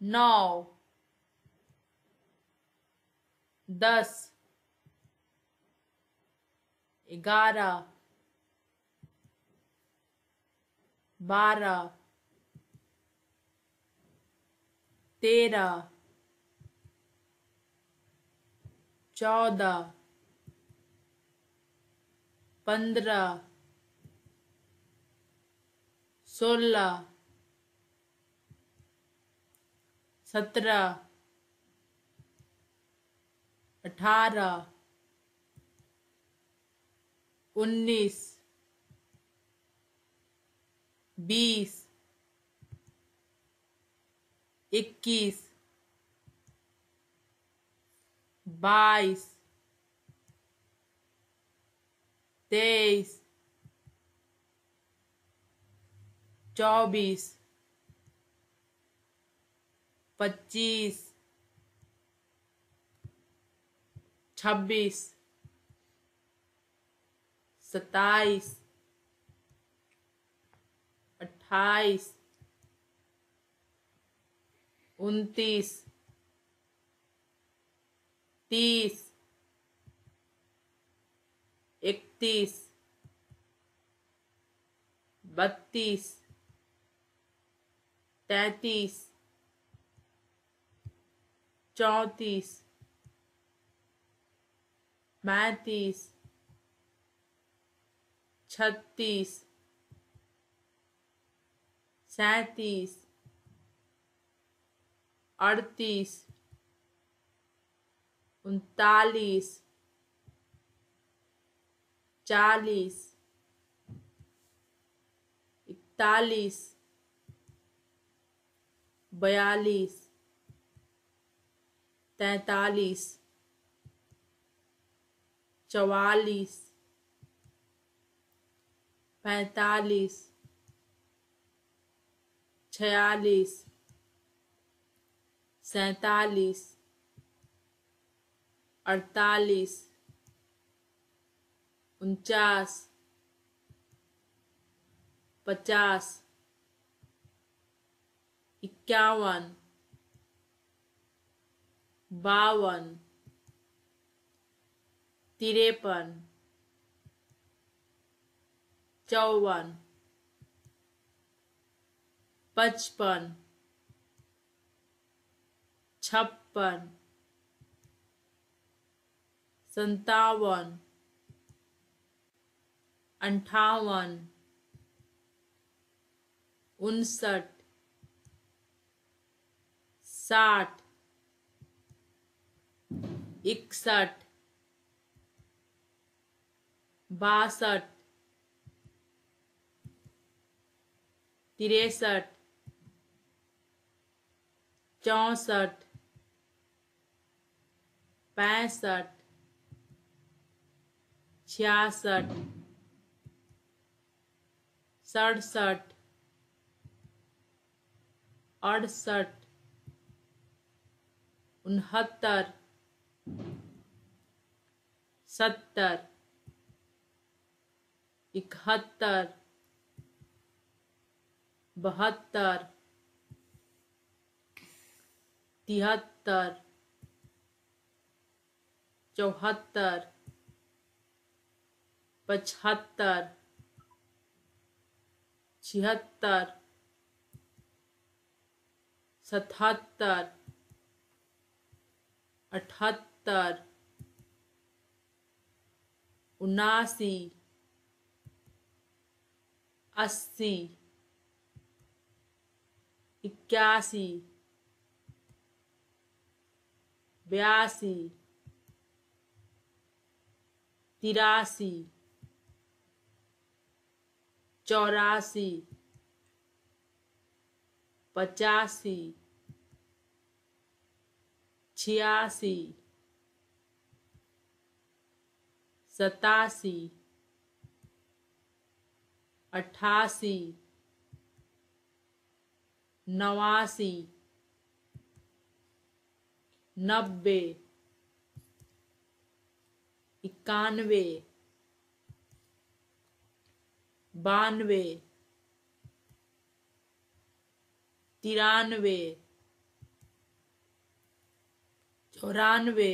नौ दस ग्यारह बारह तेरह चौदह पंद्रह सोलह सत्रह अठारह उन्नीस बीस इक्कीस बाईस तेईस चौबीस पच्चीस छब्बीस सत्ताईस अट्ठाईस उनतीस तीस इकतीस बत्तीस तैतीस चौंतीस पैंतीस छत्तीस सैतीस अड़तीस उनतालीस चालीस इकतालीस बयालीस तैतालीस चवालीस पैतालीस छयालीस सैतालीस अड़तालीस उनचास पचास इक्यावन बावन तिरपन चौवन पचपन छप्पन संतावन अंठावन उनसठ साठ इकसठ बासठ तिरसठ चौसठ पैंसठ छियासठ सड़सठ अड़सठ उनहत्तर सत्तर इकहत्तर बहत्तर तिहत्तर चौहत्तर पचहत्तर छिहत्तर सतहत्तर अठहत्तर। सत्तर उनासी अस्सी इक्यासी बयासी तिरासी चौरासी पचासी छियासी सतासी अठासी नवासी नब्बे इक्यानवे बानवे तिरानवे चौरानवे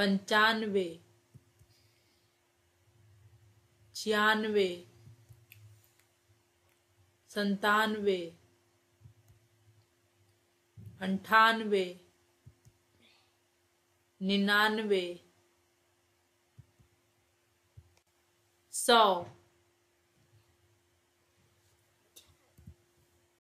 पंचानवे छियानवे संतानवे अंठानवे निन्यानवे सौ।